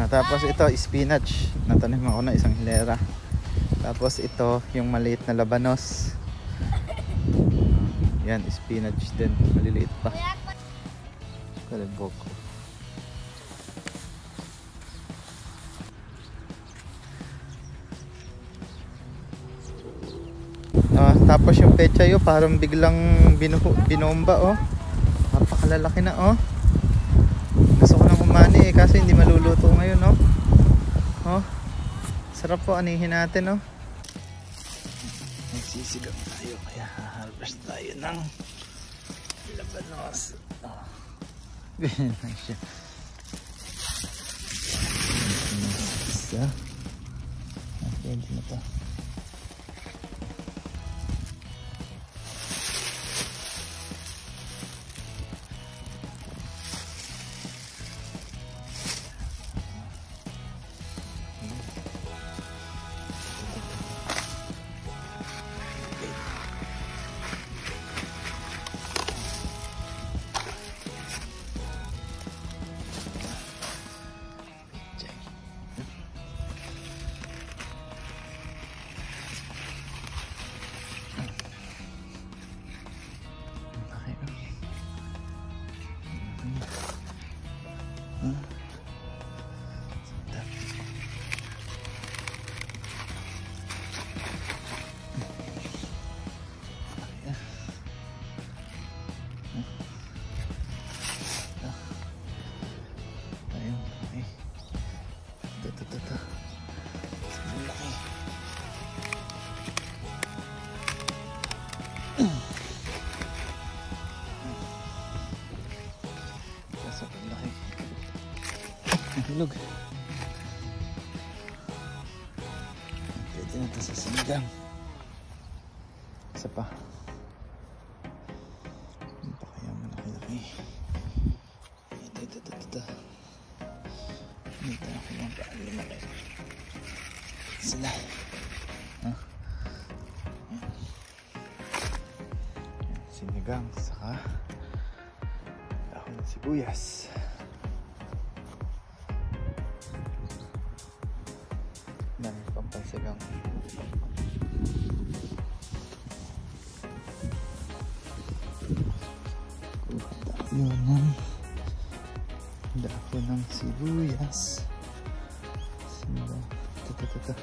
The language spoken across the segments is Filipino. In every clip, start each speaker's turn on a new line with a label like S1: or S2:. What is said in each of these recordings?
S1: Ah, tapos ito, spinach. Natanim ako na isang hilera. Tapos ito, yung maliit na labanos. Yan, spinach din. Maliliit pa. Kaliboko. Ah, tapos yung pechayo parang biglang binuho, binomba oh. Napakalalaki na oh. Umani eh kasi hindi maluluto ngayon oh. Oh. Sarap po anihin natin oh. Nagsisigaw tayo kaya harvest tayo ng labanos. Oh. Ganyan siya. Isa. Pwede na pa. Nahulog. Pwede na ito sa sinigang. Isa pa. Ano pa kaya malaki-laki? Ito, ito, ito, ito. Dito ako lang pa lumaki. Sila. Huh? Sinigang, saka dahon ng sibuyas. Tayo ng dahon ng sibuyas. Ito, ito, ito.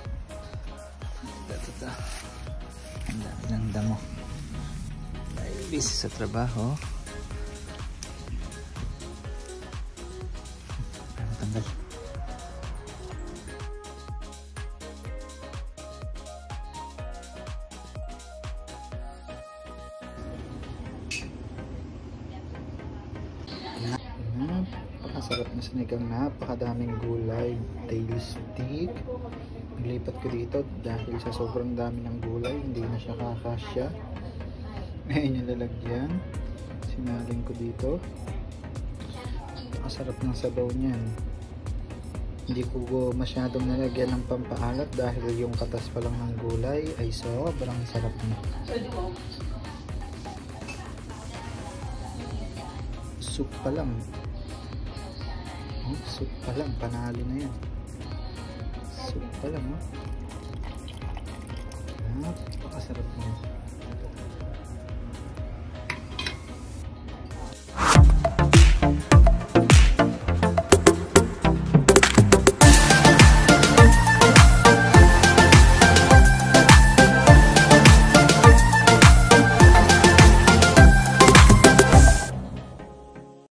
S1: Ang dami ng damo. Dahil busy sa trabaho. Napakasarap na sinigang. Napakadaming gulay. Tail stick naglipat ko dito dahil sa sobrang dami ng gulay hindi na siya kakasya. Ngayon yung lalagyan. Sinaling ko dito. Napakasarap ng sabaw niyan. Hindi ko masyadong nalagyan ng pampaalat dahil yung katas pa lang ng gulay ay sobrang sarap na soup pa lang. Oh, soup pa lang. Panalo na yan. Soup pa lang oh. napakasarap na